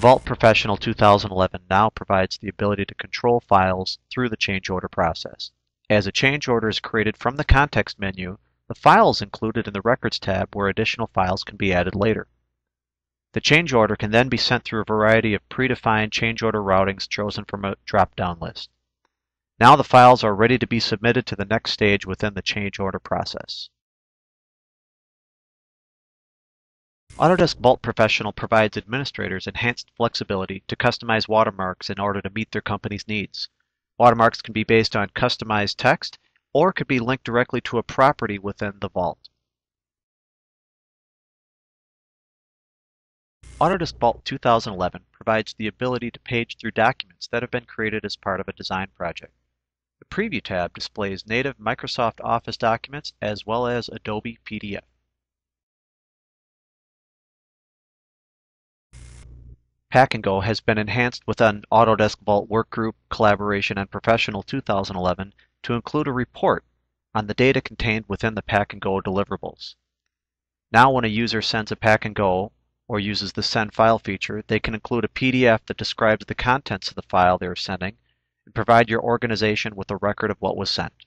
Vault Professional 2011 now provides the ability to control files through the change order process. As a change order is created from the context menu, the file is included in the Records tab where additional files can be added later. The change order can then be sent through a variety of predefined change order routings chosen from a drop-down list. Now the files are ready to be submitted to the next stage within the change order process. Autodesk Vault Professional provides administrators enhanced flexibility to customize watermarks in order to meet their company's needs. Watermarks can be based on customized text or could be linked directly to a property within the Vault. Autodesk Vault 2011 provides the ability to page through documents that have been created as part of a design project. The Preview tab displays native Microsoft Office documents as well as Adobe PDF. Pack and Go has been enhanced within Autodesk Vault Workgroup, Collaboration, and Professional 2011 to include a report on the data contained within the Pack and Go deliverables. Now when a user sends a Pack and Go or uses the Send File feature, they can include a PDF that describes the contents of the file they are sending and provide your organization with a record of what was sent.